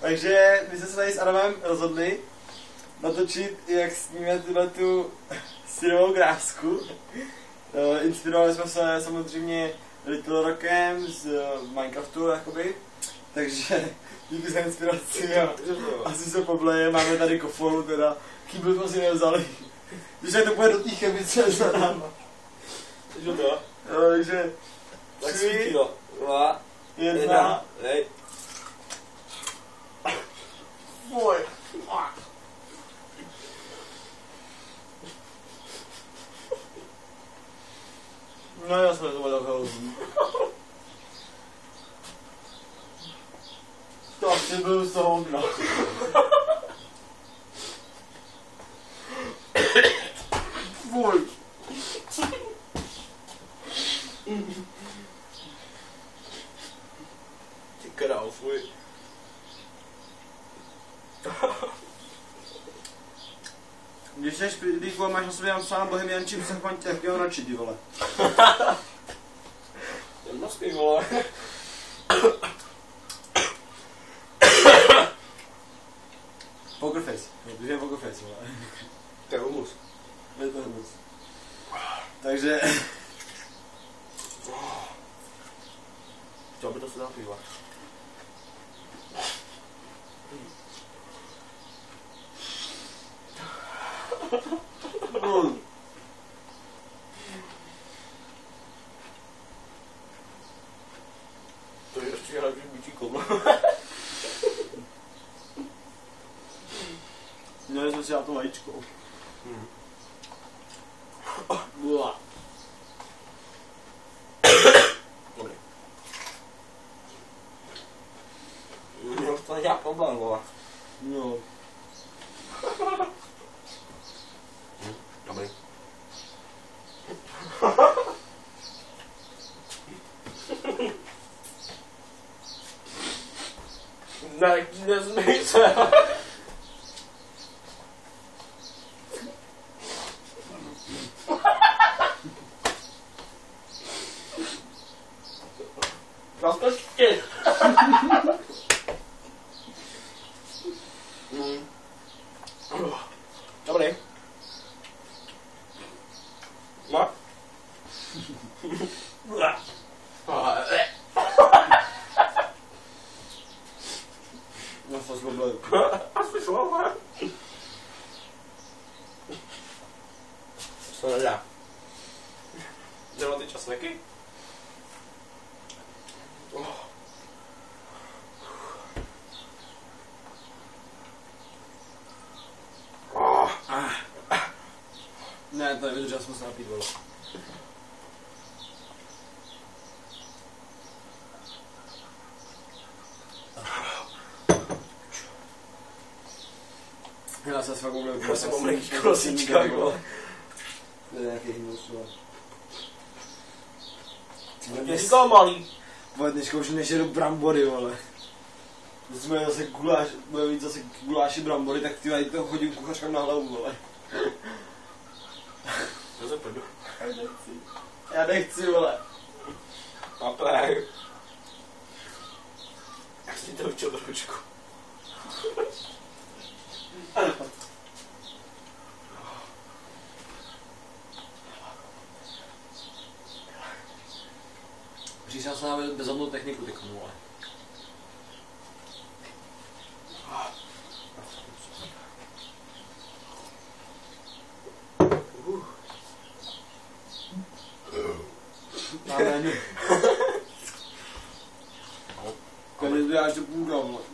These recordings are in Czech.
Takže my jsme se tady s Adamem rozhodli natočit, jak sníme tuhle tu syrovou krásku. Eh, Inspirovali jsme se samozřejmě Little Rockem z eh, Minecraftu, jakoby. Takže díky za inspiraci a asi se pobleje, máme tady kofolu teda, kýbl jsme si nevzali. Když to bude do té chemice za náma. Takže to. Jo, takže Tak tři. Dva, jedna, jedna, hej. fuj. No já jsem to byl takhle To asi byl z toho okna. Fuj. Ty král, fuj. Když jsi, když vole, máš na sobě napsáno Bohemian Chips, tak mám tě takového radši, ty vole. Jemnovský, vole. Poker face. Když je poker face, vole. To je humus. Je to hnus. Takže, Chtěl by to se dát piva. mm. To je ještě lepší bytí koule. měli jsme si dát to vajíčko. Hmm. Bula. Dobrý. Jo, to je problém, vole. No. Dobrý. Ne, nezmej se. Zaskočky. Mm. Dobrý. No. No, fakt byl. Asi šlo, ale. Co nedá? Dělá ty časneky? Oh. Oh. To nevydržel jsem se napít, vole. Já se s fakt omluvím. Já jsem omluvím kolosíčka, vole. To je nějaký hnus, vole. Mě říkal malý. Vole, dneška už nežeru brambory, vole. Jsme zase guláš, budeme mít zase guláši brambory, tak ty tady to chodím kuchařkám na hlavu, vole. Já se pojdu. Já nechci, vole. Papé. Já si to učil trošku. Příšel jsem na bezhodnou techniku, ty komu, vole. Ani. Konec to já ještě půl dám, vole.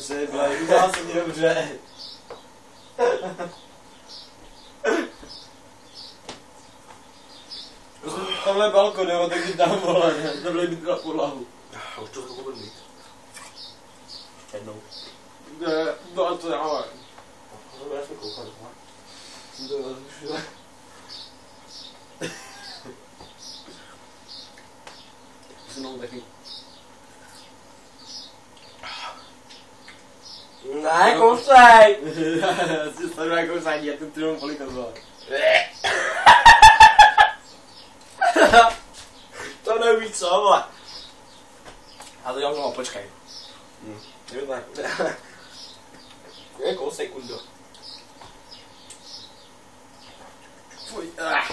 Se byla udělal se mi dobře. Tamhle je balkon, jo, tak jdi tam, vole? Tamhle jdi na podlahu. A už to budu mít. Jednou. Ne, no a to dáme. No, já jsem koukal, no. To je rozlišuje. Jsem novou techniku. Ne, kousej! Já si sleduju jako sádí, jak ten trimom polikat, vole. co, vole? Já to dělám znovu, počkej. Hm. Jo, tak. Jako sekundo. Fuj, ah.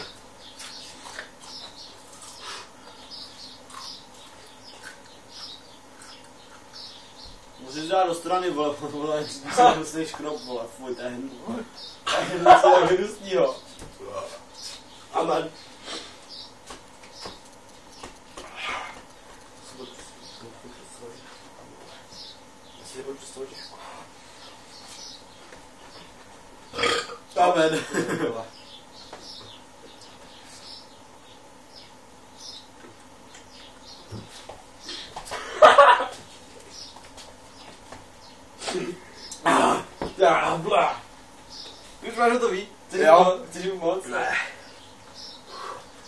Musíš dát do strany, vole, vole, musíš škrob, vole, fuj, to je hnus, vole. To je hnus, to je hnusnýho. Amen. Amen. Ah, bla. Už máš hotový? Chceš Jo. pomoct? Chceš mu pomoct? Ne.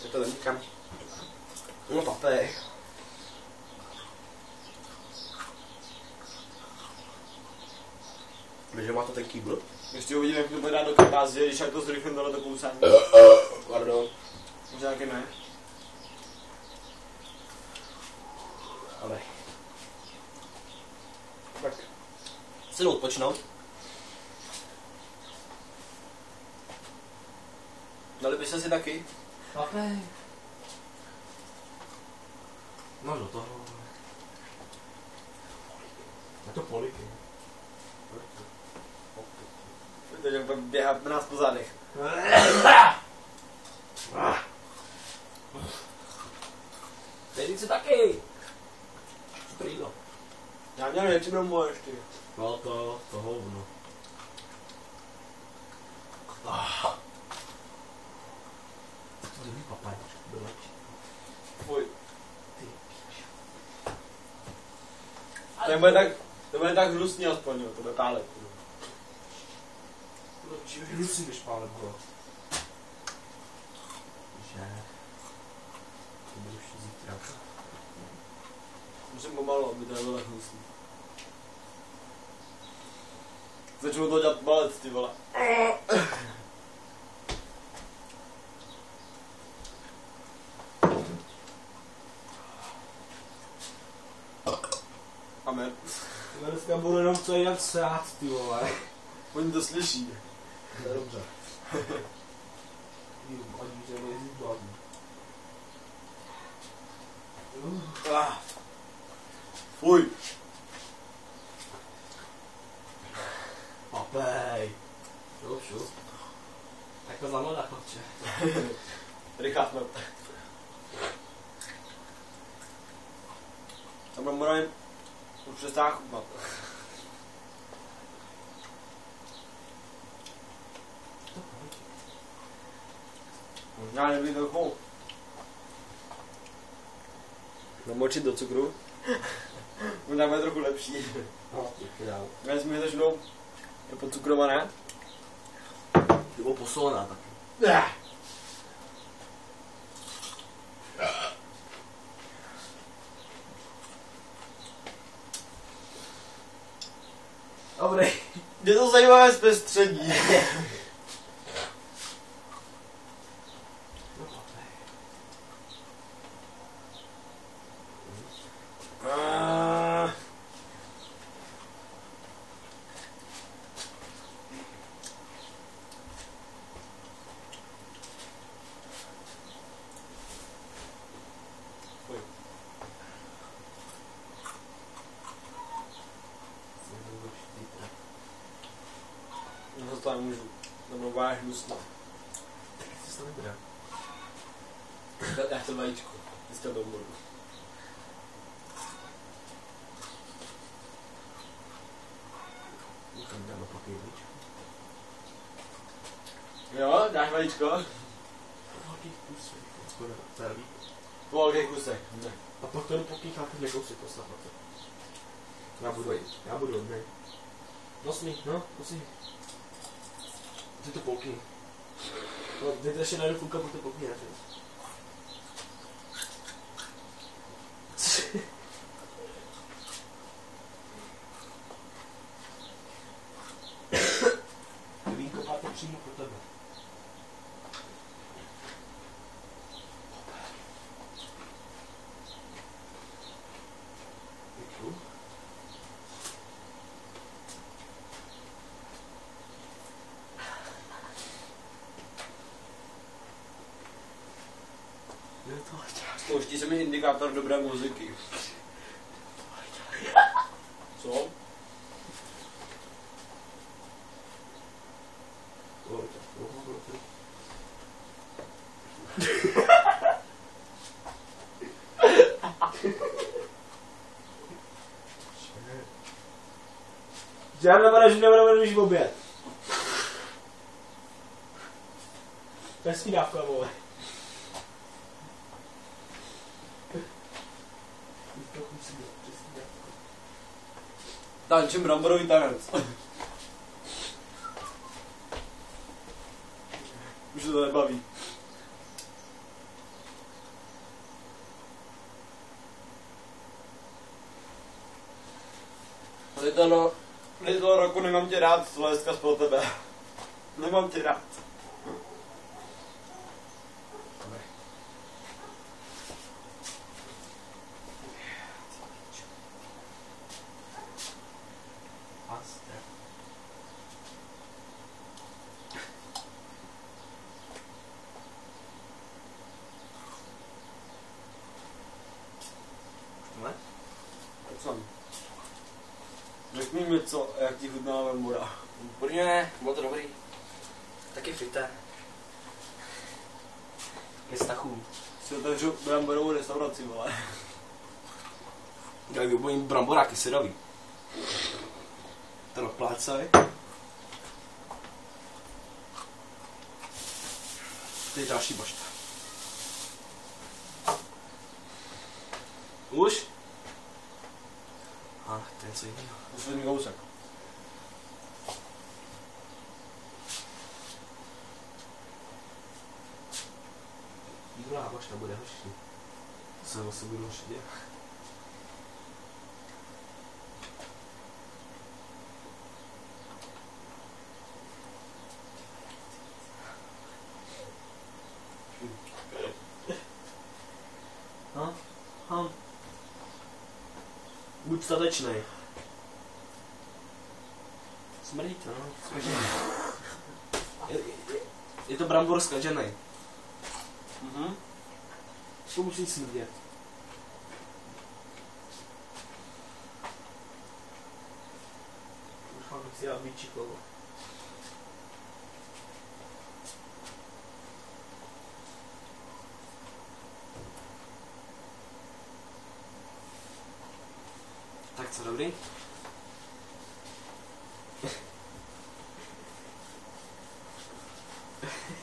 Je to nikam. No papé. Víš, že má to ten kýbl? Ještě uvidíme, jak to bude dát do katázie, když jak to zrychlím tohle to kousání. Pardon. Možná taky ne. Ale. Tak. Chci jdu Dali byste si taky? Papé. No do toho. Je to poliky. Teď bude běhat na nás po zádech. Dej si taky. Jídlo. Já měl větší domů ještě. No to, to hovno. To dobrý papaj, byl lepší. Fuj. Ty. To nebude tak, to bude tak hnusný aspoň, to bude pálet. Lepší hnusí než pálem, bro. Že... To budu ještě zítra. Musím pomalu, aby to nebylo tak hnusný. Začnu to dělat balet, ty vole. Amen. Dneska budu jenom co jinak srát, ty vole. Oni to slyší. To je dobře. Ani že nejezdí baví. Ah. Fuj. Papej. Šup, šup. Jako za mladá chlapče. Rychlá smrt. A budeme už přestávku chutnat. Možná nebyl trochu namočit do cukru. Možná bude trochu lepší. No, jsme to ženou je podcukrované. Ty byl posolaná taky. Je to zajímavé zpestření. No, papej. Ah. Fuj. Jsem to budu už zítra. No to nemůžu. Nebo váš hnusná. Tak si to. Já chci vajíčko. Dneska do moru. Někam dáme pak jedličku. Jo, dáš vajíčko? Velký kus. Skoro celý. Po velkých kusech. Ne. A pak to pokýcháte nekousy poslapate. Já budu, já budu hodnej. Nosný, no, nosný. Ty to polky. No, ty to ještě najdu kluka, pak to polky neřeš. dobré muziky. Co? Já na barra, já na barra, já na barra, já na barra, já Tančím bramborový tanec. Už to nebaví. Litano, Litano roku nemám tě rád, Slovenska spolu tebe. Nemám tě rád. jak ti chutná Vembora? Úplně ne? Bylo to dobrý. Taky frité. Ke stachům. Si otevřu bramborovou restauraci, vole. Já vybojím bramboráky syrový. To je další bašta. Už? A, ten co jiného. Poslední kousek. Bunlar başta bırakmış ki. Sıvısı bulmuş diye. Ham. Ham. Будь Смотрите, ну, скажи. Это брамбурская джанай. Mhm. To musí svidět. Doufám, že si já vyčikoval. Tak co, dobrý?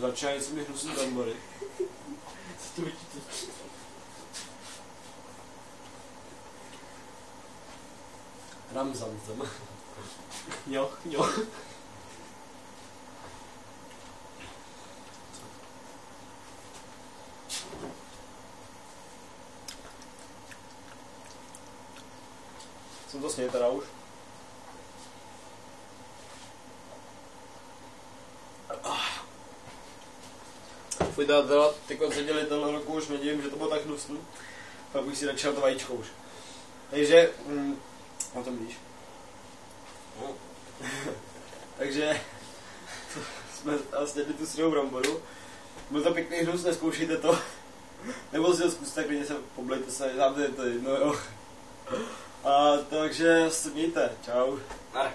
Začínají se mi hnusné tambory. Co to? Ramzan tam. jo, jo. Jsem to sněj teda už. chuda, teda ty konce děli tenhle roku už nedivím, že to bylo tak hnusný. Pak bych si začal to vajíčko už. Takže, mm, o tom víš. No. Takže jsme vlastně tu snědou bramboru. Byl to pěkný hnus, neskoušejte to. Nebo si to zkuste, klidně se poblejte se, nám to jedno, jo. A takže se mějte, čau. Nare.